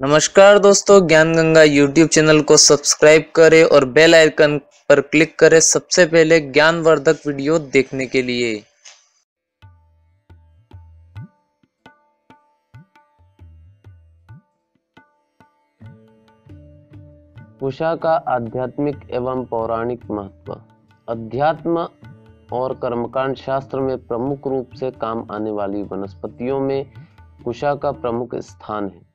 नमस्कार दोस्तों, Gyan Ganga YouTube channel को सब्सक्राइब करें और बेल आइकन पर क्लिक करें सबसे पहले ज्ञानवर्धक वीडियो देखने के लिए। कुशा का आध्यात्मिक एवं पौराणिक महत्व। अध्यात्म और कर्मकांड शास्त्र में प्रमुख रूप से काम आने वाली वनस्पतियों में कुशा का प्रमुख स्थान है।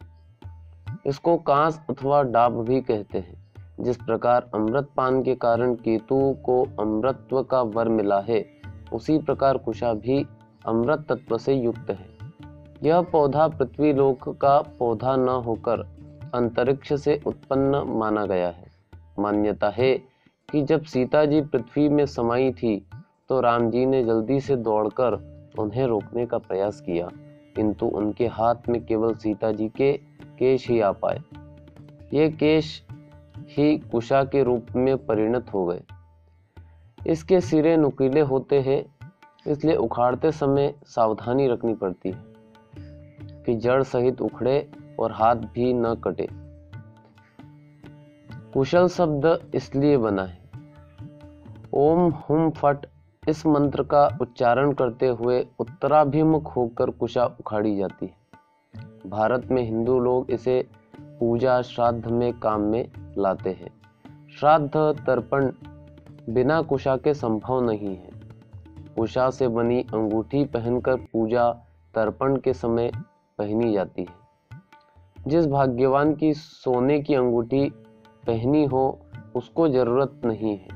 इसको कांस अथवा डाब भी कहते हैं। जिस प्रकार अमृत पान के कारण केतु को अमृतत्व का वर मिला है, उसी प्रकार कुशा भी अमृत तत्व से युक्त है। यह पौधा पृथ्वी लोक का पौधा न होकर अंतरिक्ष से उत्पन्न माना गया है। मान्यता है कि जब सीता जी पृथ्वी में समाई थी तो राम जी ने जल्दी से दौड़कर उन्हें रोकने का प्रयास किया। किंतु उनके हाथ में केवल सीता जी के केश ही आ पाए। ये केश ही कुशा के रूप में परिणत हो गए। इसके सिरे नुकीले होते हैं, इसलिए उखाड़ते समय सावधानी रखनी पड़ती है कि जड़ सहित उखड़े और हाथ भी न कटे। कुशल शब्द इसलिए बना है। ओम हुम फट इस मंत्र का उच्चारण करते हुए उत्तराभिमुख होकर कुशा उखाड़ी जाती है। भारत में हिंदू लोग इसे पूजा श्राद्ध में काम में लाते हैं। श्राद्ध तर्पण बिना कुशा के संभव नहीं है। कुशा से बनी अंगूठी पहनकर पूजा तर्पण के समय पहनी जाती है। जिस भाग्यवान की सोने की अंगूठी पहनी हो, उसको ज़रूरत नहीं है।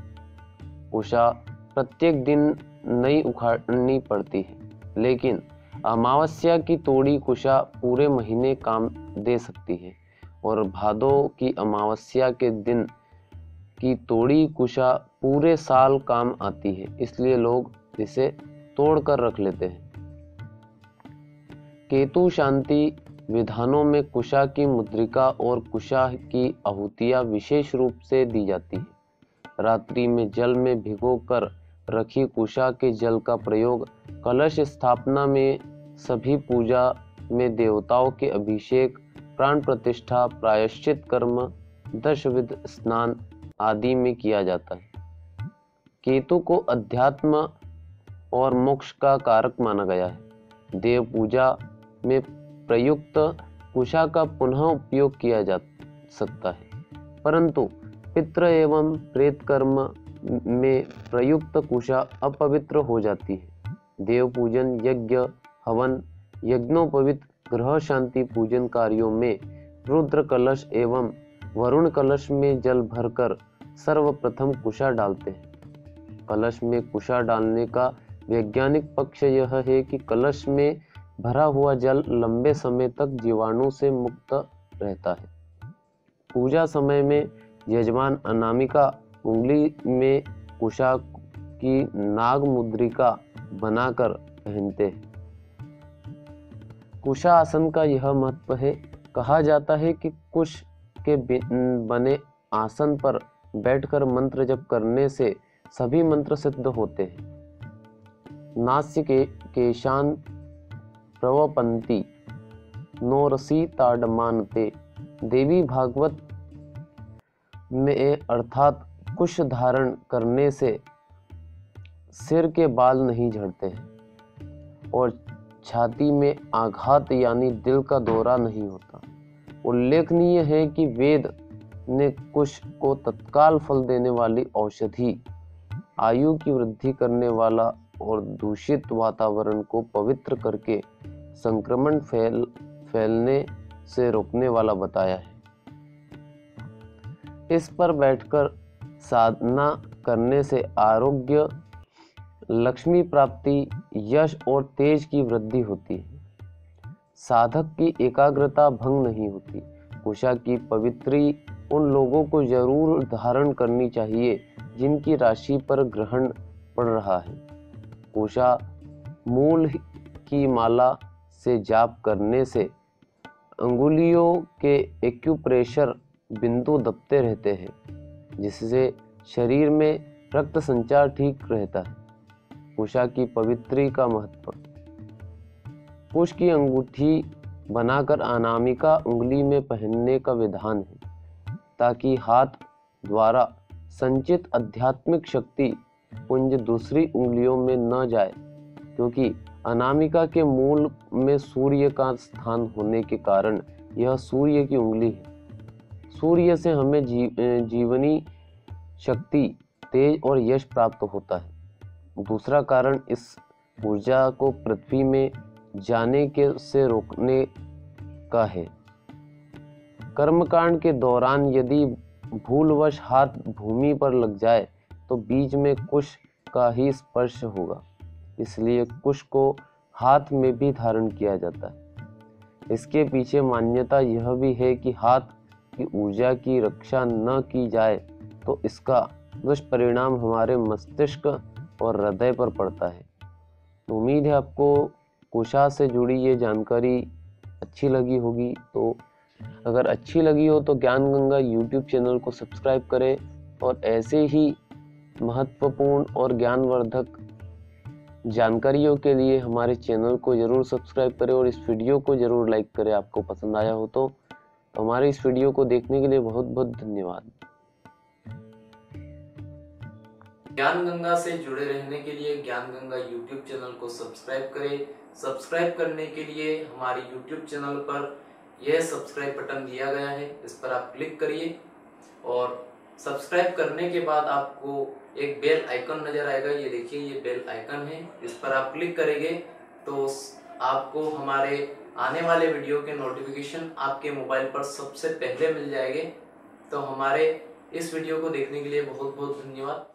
उषा प्रत्येक दिन नई उखाड़नी पड़ती है, लेकिन अमावस्या की तोड़ी कुशा पूरे महीने काम दे सकती है और भादो की अमावस्या के दिन की तोड़ी कुशा पूरे साल काम आती है, इसलिए लोग इसे तोड़ कर रख लेते हैं। केतु शांति विधानों में कुशा की मुद्रिका और कुशा की आहुतियाँ विशेष रूप से दी जाती है। रात्रि में जल में भिगोकर रखी कुशा के जल का प्रयोग कलश स्थापना में सभी पूजा में देवताओं के अभिषेक, प्राण प्रतिष्ठा, प्रायश्चित कर्म, दशविध स्नान आदि में किया जाता है। केतु को अध्यात्म और मोक्ष का कारक माना गया है। देव पूजा में प्रयुक्त कुशा का पुनः उपयोग किया जा सकता है। परंतु पितृ एवं प्रेत कर्म में प्रयुक्त कुशा अपवित्र हो जाती है। देव पूजन यज्ञ हवन, यज्ञोपवित ग्रह शांति पूजन कार्यों में रुद्र कलश एवं वरुण कलश में जल भरकर सर्वप्रथम कुशा डालते हैं। कलश में कुशा डालने का वैज्ञानिक पक्ष यह है कि कलश में भरा हुआ जल लंबे समय तक जीवाणु से मुक्त रहता है। पूजा समय में यजमान अनामिका उंगली में कुशा की नाग मुद्रिका बनाकर पहनते हैं। कुशा आसन का यह महत्व है। कहा जाता है कि कुश के बने आसन पर बैठकर मंत्र जप करने से सभी मंत्र सिद्ध होते हैं। नास्य के केशान प्रवपंती नोरसी ताडमानते देवी भागवत में अर्थात कुश धारण करने से सिर के बाल नहीं झड़ते हैं और छाती में आघात यानी दिल का दौरा नहीं होता। उल्लेखनीय है कि वेद ने कुश को तत्काल फल देने वाली औषधि, आयु की वृद्धि करने वाला और दूषित वातावरण को पवित्र करके संक्रमण फैल, फैलने से रोकने वाला बताया है। इस पर बैठकर साधना करने से आरोग्य, लक्ष्मी प्राप्ति यश और तेज की वृद्धि होती है। साधक की एकाग्रता भंग नहीं होती। उषा की पवित्री उन लोगों को ज़रूर धारण करनी चाहिए, जिनकी राशि पर ग्रहण पड़ रहा है। उषा मूल की माला से जाप करने से अंगुलियों के एक्यूप्रेशर बिंदु दबते रहते हैं, जिससे शरीर में रक्त संचार ठीक रहता है। उषा की पवित्री का महत्व। कुश की अंगूठी बनाकर अनामिका उंगली में पहनने का विधान है, ताकि हाथ द्वारा संचित आध्यात्मिक शक्ति पुंज दूसरी उंगलियों में न जाए, क्योंकि अनामिका के मूल में सूर्य का स्थान होने के कारण यह सूर्य की उंगली है। सूर्य से हमें जीवनी शक्ति, तेज और यश प्राप्त होता है। दूसरा कारण इस ऊर्जा को पृथ्वी में जाने के से रोकने का है। कर्मकांड के दौरान यदि भूलवश हाथ भूमि पर लग जाए तो बीच में कुश का ही स्पर्श होगा। इसलिए कुश को हाथ में भी धारण किया जाता है। इसके पीछे मान्यता यह भी है कि हाथ की ऊर्जा की रक्षा न की जाए तो इसका दुष्परिणाम हमारे मस्तिष्क और हृदय पर पड़ता है। उम्मीद है आपको कुशा से जुड़ी ये जानकारी अच्छी लगी होगी। तो अगर अच्छी लगी हो तो ज्ञान गंगा यूट्यूब चैनल को सब्सक्राइब करें और ऐसे ही महत्वपूर्ण और ज्ञानवर्धक जानकारियों के लिए हमारे चैनल को ज़रूर सब्सक्राइब करें और इस वीडियो को ज़रूर लाइक करें। आपको पसंद आया हो तो, तो हमारे इस वीडियो को देखने के लिए बहुत बहुत धन्यवाद। ज्ञान गंगा से जुड़े रहने के लिए ज्ञान गंगा यूट्यूब चैनल को सब्सक्राइब करें। सब्सक्राइब करने के लिए हमारे यूट्यूब चैनल पर यह सब्सक्राइब बटन दिया गया है। इस पर आप क्लिक करिए और सब्सक्राइब करने के बाद आपको एक बेल आइकन नज़र आएगा। ये देखिए, ये बेल आइकन है। इस पर आप क्लिक करेंगे तो आपको हमारे आने वाले वीडियो के नोटिफिकेशन आपके मोबाइल पर सबसे पहले मिल जाएँगे। तो हमारे इस वीडियो को देखने के लिए बहुत बहुत धन्यवाद।